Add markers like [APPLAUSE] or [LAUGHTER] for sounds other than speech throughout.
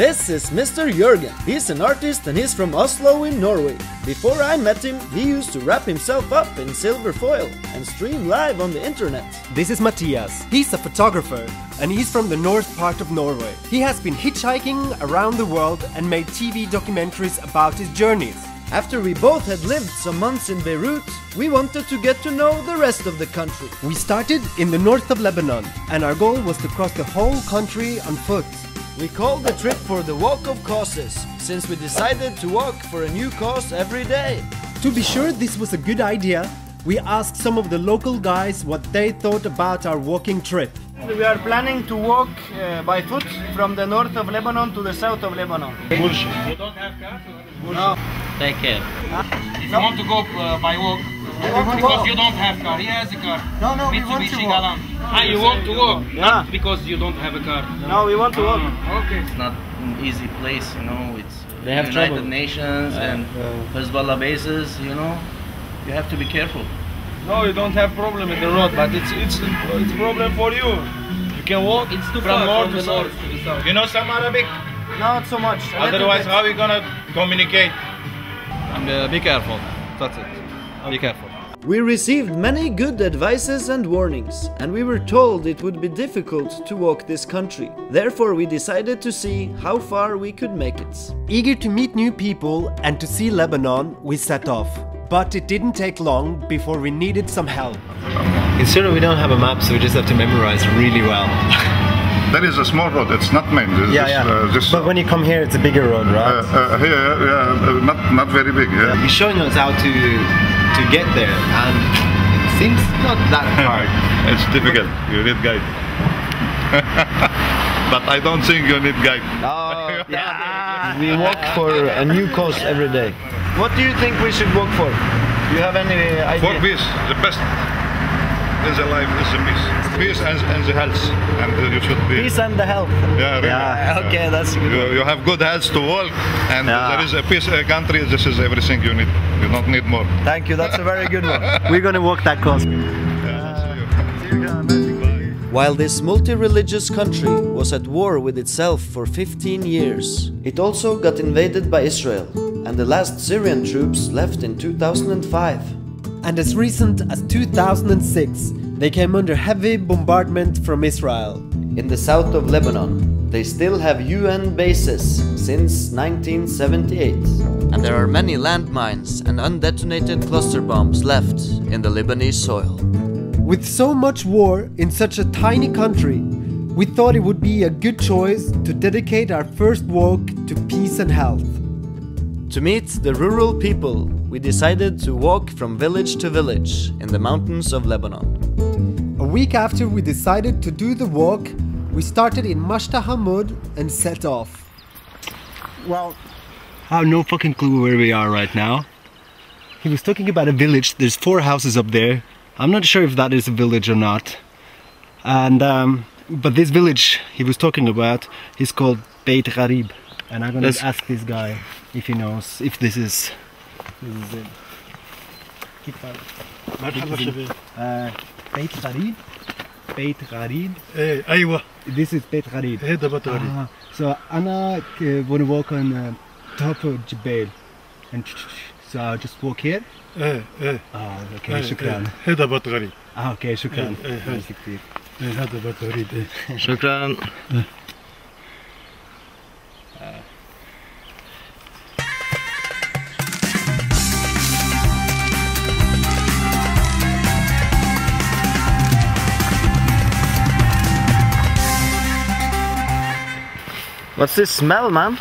This is Mr. Jørgen. He's an artist and he's from Oslo in Norway. Before I met him, he used to wrap himself up in silver foil and stream live on the internet. This is Matthias. He's a photographer and he's from the north part of Norway. He has been hitchhiking around the world and made TV documentaries about his journeys. After we both had lived some months in Beirut, we wanted to get to know the rest of the country. We started in the north of Lebanon and our goal was to cross the whole country on foot. We called the trip for the Walk of Causes, since we decided to walk for a new cause every day. To be sure this was a good idea, we asked some of the local guys what they thought about our walking trip. We are planning to walk uh, by foot from the north of Lebanon to the south of Lebanon. Bullshit. You don't have car? No. Take care. If you want to go uh, by walk, because you don't have car, he has a car. No, no, we want to Mitsubishi walk. Galant. Ah, you want to walk? Yeah. Not because you don't have a car. No, we want to walk. Ah, okay. It's not an easy place, you know. It's They have United trouble. Nations and Hezbollah bases, you know. You have to be careful. No, you don't have problem in the road, but it's it's it's problem for you. You can walk. It's too from north to south. to the south. You know some Arabic? Not so much. a Otherwise, how are we gonna communicate? Uh, be careful. That's it. Be careful. We received many good advices and warnings, and we were told it would be difficult to walk this country. Therefore, we decided to see how far we could make it. Eager to meet new people and to see Lebanon, we set off. But it didn't take long before we needed some help. In Syria, we don't have a map, so we just have to memorize really well. [LAUGHS] There is a small road. It's not main. This, yeah, yeah. Uh, this, but when you come here, it's a bigger road, uh, right? uh, here, yeah, uh, not not very big. Yeah. He's showing us how to to get there, and it seems not that [LAUGHS] hard. it's difficult. You need guide. [LAUGHS] but I don't think you need guide. Oh, yeah. [LAUGHS] we walk for a new course every day. What do you think we should walk for? Do you have any idea? For peace, the best in the life is the peace. Peace and, and the health, and you should be. Peace and the health. Yeah, really. Yeah, okay, that's good. You, you have good health to walk, and Yeah. there is a peace a country. This is everything you need. You don't need more. Thank you, that's a very good one. [LAUGHS] We're gonna walk that cause. While this multi-religious country was at war with itself for 15 years, it also got invaded by Israel, and the last Syrian troops left in 2005. And as recent as 2006, they came under heavy bombardment from Israel. In the south of Lebanon, they still have UN bases since 1978. And there are many landmines and undetonated cluster bombs left in the Lebanese soil. With so much war in such a tiny country, we thought it would be a good choice to dedicate our first walk to peace and health. To meet the rural people, we decided to walk from village to village in the mountains of Lebanon. A week after we decided to do the walk, we started in Mashta Hamud and set off. Well, I have no fucking clue where we are right now. He was talking about a village. There's four houses up there. I'm not sure if that is a village or not. And um, but this village he was talking about is called Beit Gharib, and I'm gonna That's- ask this guy if he knows if this is this is it. Keep that. Uh, Beit Gharib. Beit Gharib. ايه ايوه This is Beit Gharib. هذا بطاري Ah, so Anna uh, want to walk on uh, top of Jebel, and so I'll just walk here. ايه ايه Ah, okay, إيه، شكرا. إيه. هذا بط غريب Ah, okay, شكرا. إيه، إيه، Merci كثير. ايه هذا بط غريب ايه شكرا. What's this smell, man?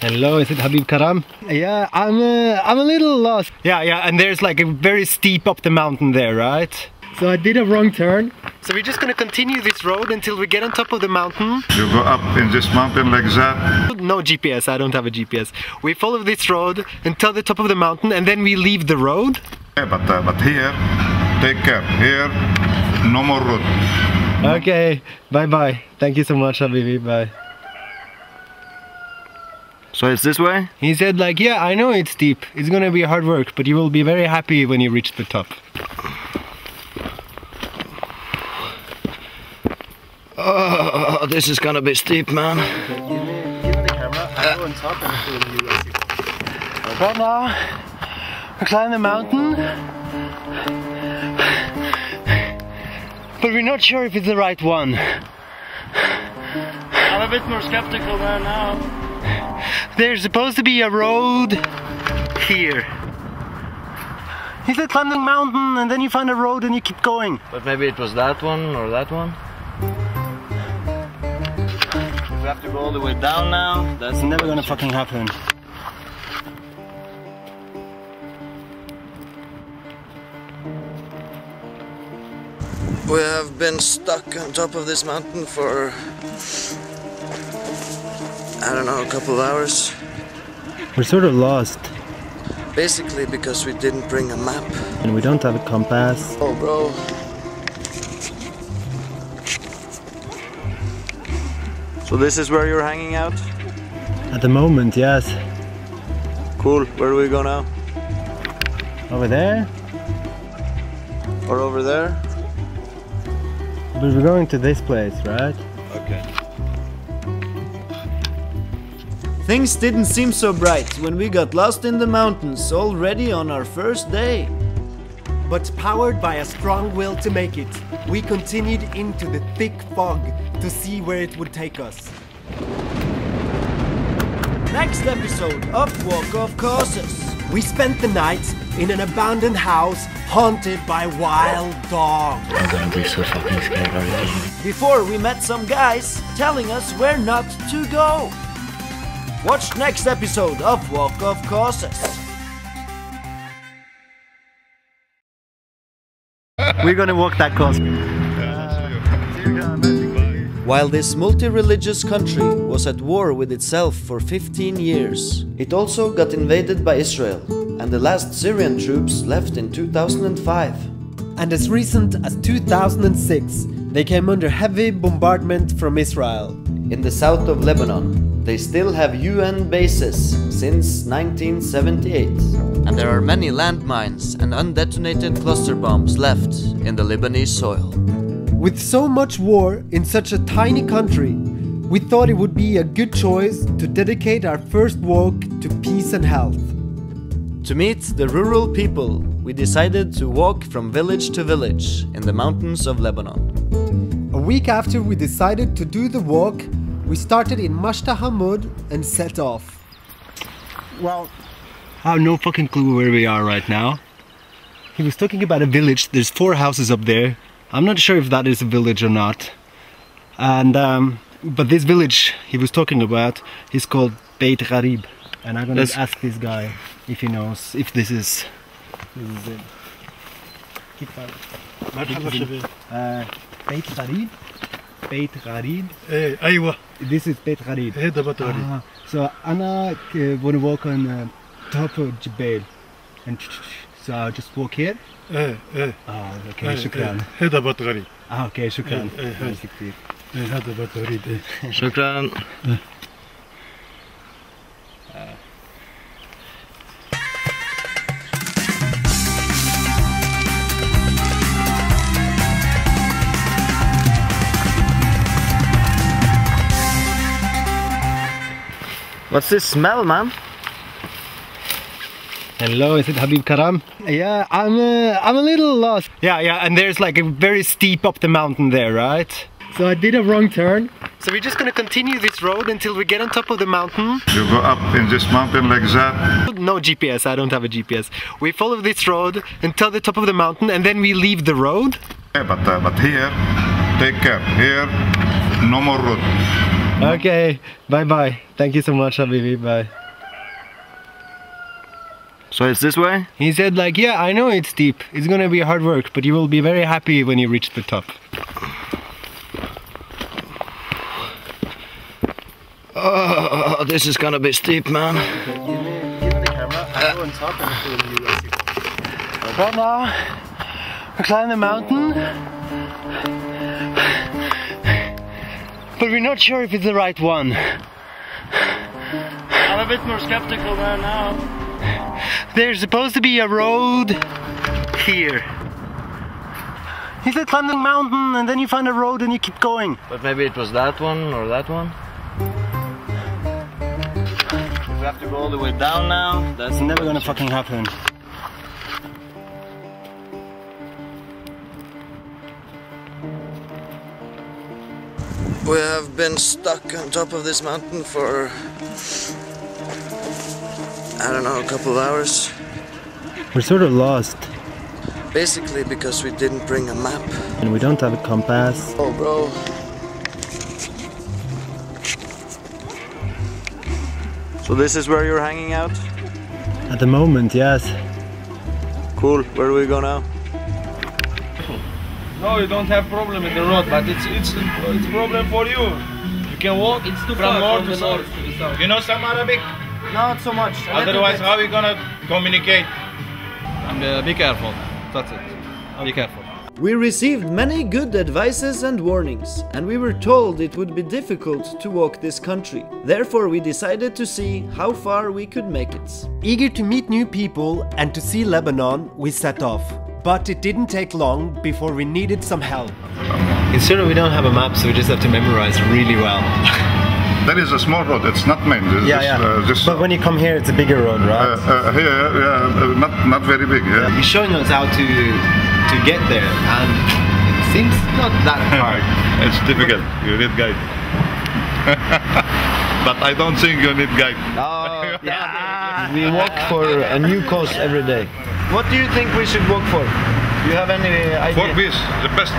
Hello, is it Habib Karam? Yeah, I'm uh, I'm a little lost. Yeah, yeah, and there's like a very steep up the mountain there, right? So I did a wrong turn. So we're just gonna continue this road until we get on top of the mountain. You go up in this mountain like that. No GPS, I don't have a GPS. We follow this road until the top of the mountain and then we leave the road. Yeah, but uh, but here, take care. Here, no more road. Okay, bye bye. Thank you so much, Habibi. Bye. So it's this way? He said like, yeah, I know it's steep. It's gonna be hard work, but you will be very happy when you reach the top. Oh, this is gonna be steep, man. Right now, we're climbing the mountain. But we're not sure if it's the right one. I'm a bit more skeptical there now. There's supposed to be a road here. He said climb the mountain and then you find a road and you keep going. But maybe it was that one or that one? We have to go all the way down now. That's It's never gonna fucking happen. We have been stuck on top of this mountain for I don't know, a couple of hours. We're sort of lost Basically because we didn't bring a map. and we don't have a compass. Oh, bro. So this is where you're hanging out? At the moment, yes. Cool. Where do we go now? Over there. Or over there? But we're going to this place, right? Okay. Things didn't seem so bright when we got lost in the mountains already on our first day. But powered by a strong will to make it, we continued into the thick fog to see where it would take us. Next episode of Walk of Causes. We spent the night in an abandoned house haunted by wild dogs. I'm gonna be so fucking scared already. Before we met some guys telling us where not to go. Watch next episode of Walk of Causes. We're gonna walk that course. While this multi religious country was at war with itself for 15 years, It also got invaded by Israel, and the last Syrian troops left in 2005. And as recent as 2006, they came under heavy bombardment from Israel. In the south of Lebanon, they still have UN bases since 1978. and there are many landmines and undetonated cluster bombs left in the Lebanese soil. With so much war in such a tiny country, we thought it would be a good choice to dedicate our first walk to peace and health. To meet the rural people, we decided to walk from village to village in the mountains of Lebanon. A week after we decided to do the walk, we started in Mashta Hamud and set off. Well, I have no fucking clue where we are right now. He was talking about a village. There's four houses up there. I'm not sure if that is a village or not. And um, but this village he was talking about is called Beit Gharib, and I'm gonna Yes. ask this guy if he knows if this is this is it. Keep on. مرحبا شباب Uh, Beit Gharib. Beit Gharib. ايه ايوه This is Beit Gharib. هيدا بيت غريب Ah, so Anna uh, wanna walk on uh, top of Jebel, and so I'll just walk here. ايه ايه Ah, okay, إيه، شكرا. إيه. هيدا بيت غريب Ah, okay, شكرا. إيه، إيه، إيه. ميرسي كتير. ايه هذا بيت غريب ايه شكرا. What's this smell, man? Hello, is it Habib Karam? Yeah, I'm uh, I'm a little lost. Yeah, yeah, and there's like a very steep up the mountain there, right? So I did a wrong turn. So we're just gonna continue this road until we get on top of the mountain. You go up in this mountain like that. No GPS, I don't have a GPS. We follow this road until the top of the mountain and then we leave the road. Yeah, but, uh, but here, take care. Here, no more road. Okay, bye bye. Thank you so much, Habibi. Bye. So it's this way? He said like, yeah, I know it's steep. It's gonna be hard work, but you will be very happy when you reach the top. Oh, this is gonna be steep, man. Right now, we're climbing the mountain. But we're not sure if it's the right one. I'm a bit more skeptical there now. There's supposed to be a road here. He said climb the mountain and then you find a road and you keep going. But maybe it was that one or that one. We have to go all the way down now, that's never gonna fucking happen. We have been stuck on top of this mountain for I don't know, a couple of hours. We're sort of lost Basically because we didn't bring a map. and we don't have a compass. Oh, bro. So this is where you're hanging out? At the moment, yes. Cool. Where do we go now? No, you don't have problem with the road, but it's it's it's problem for you. You can walk It's too from far north from to the south. north to the south. You know some Arabic? Not so much. a Otherwise, how are we gonna communicate? And uh, be careful. That's it. Be careful. We received many good advices and warnings, and we were told it would be difficult to walk this country. Therefore, we decided to see how far we could make it. Eager to meet new people and to see Lebanon, we set off. But it didn't take long before we needed some help. Considering we don't have a map, so we just have to memorize really well. [LAUGHS] That is a small road. It's not main. This, Yeah, this, yeah. Uh, this, But when you come here, it's a bigger road, uh, right? uh, here, yeah, uh, not not very big. Yeah. He's showing us how to to get there, and it seems not that [LAUGHS] hard. it's difficult. You need guide. [LAUGHS] but I don't think you need guide. [LAUGHS] We walk for a new cause every day. What do you think we should walk for? Do you have any idea? For peace, the best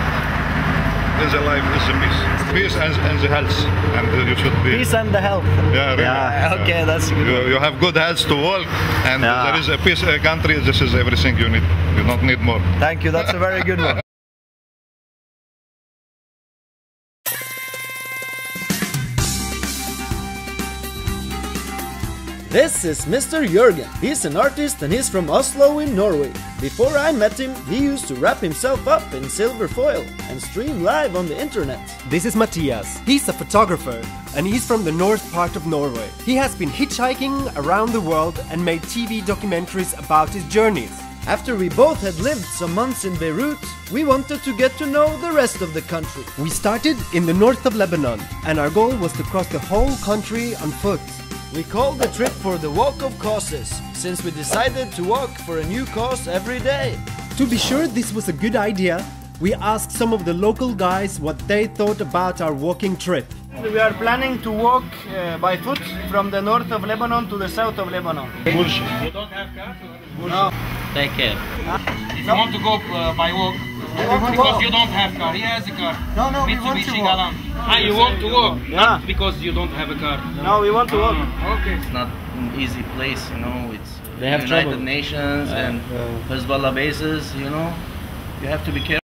in the life is the peace. Peace and, and the health. And you should be. Peace and the health. Yeah, really. Yeah, okay, that's good. You, you have good health to walk, and Yeah. there is a peace a country. This is everything you need. You don't need more. Thank you, that's a very good one. This is Mr. Jørgen. He's an artist and he's from Oslo in Norway. Before I met him, he used to wrap himself up in silver foil and stream live on the internet. This is Matthias. He's a photographer and he's from the north part of Norway. He has been hitchhiking around the world and made TV documentaries about his journeys. After we both had lived some months in Beirut, we wanted to get to know the rest of the country. We started in the north of Lebanon and our goal was to cross the whole country on foot. We called the trip for the Walk of Causes, since we decided to walk for a new cause every day. To be sure this was a good idea, we asked some of the local guys what they thought about our walking trip. We are planning to walk uh, by foot from the north of Lebanon to the south of Lebanon. Bullshit. You don't have car? No. Take care. If you want to go uh, by walk, because you don't have car, he has a car. No, no, we want to Mitsubishi walk. Galant. Ah, you want to walk? Yeah. Not because you don't have a car. No, we want to walk. Ah, okay. It's not an easy place, you know. It's They have United trouble. Nations and Hezbollah bases, you know. You have to be careful.